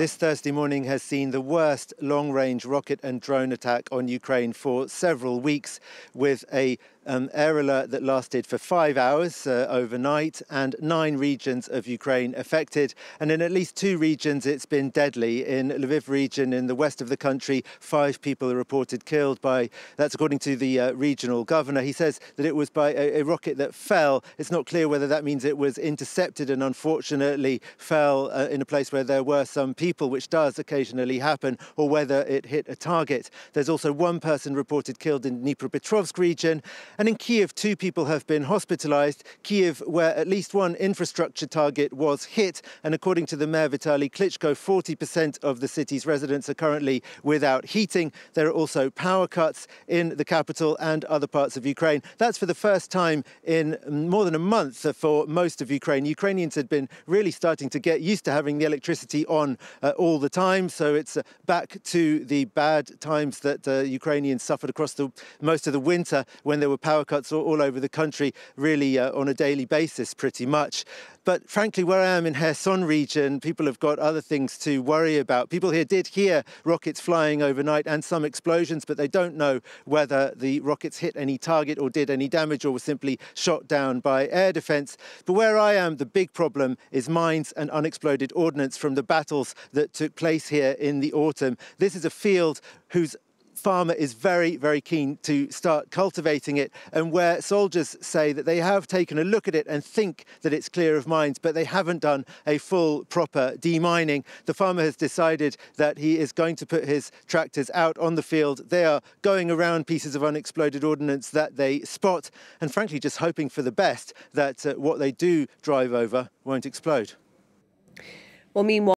this Thursday morning has seen the worst long range rocket and drone attack on Ukraine for several weeks, with a um, air alert that lasted for five hours uh, overnight and nine regions of Ukraine affected. And in at least two regions, it's been deadly. In Lviv region in the west of the country, five people are reported killed by, that's according to the uh, regional governor. He says that it was by a, a rocket that fell. It's not clear whether that means it was intercepted and unfortunately fell uh, in a place where there were some people, which does occasionally happen, or whether it hit a target. There's also one person reported killed in Dnipropetrovsk region. And in Kiev, two people have been hospitalized. Kiev, where at least one infrastructure target was hit. And according to the mayor, Vitaly Klitschko, 40% of the city's residents are currently without heating. There are also power cuts in the capital and other parts of Ukraine. That's for the first time in more than a month for most of Ukraine. Ukrainians had been really starting to get used to having the electricity on uh, all the time. So it's uh, back to the bad times that uh, Ukrainians suffered across the, most of the winter when there were power cuts all, all over the country, really uh, on a daily basis, pretty much. But frankly, where I am in Kherson region, people have got other things to worry about. People here did hear rockets flying overnight and some explosions, but they don't know whether the rockets hit any target or did any damage or were simply shot down by air defense. But where I am, the big problem is mines and unexploded ordnance from the battles that took place here in the autumn. This is a field whose farmer is very, very keen to start cultivating it, and where soldiers say that they have taken a look at it and think that it's clear of mines, but they haven't done a full, proper demining. The farmer has decided that he is going to put his tractors out on the field. They are going around pieces of unexploded ordnance that they spot, and frankly, just hoping for the best that uh, what they do drive over won't explode. Well, meanwhile,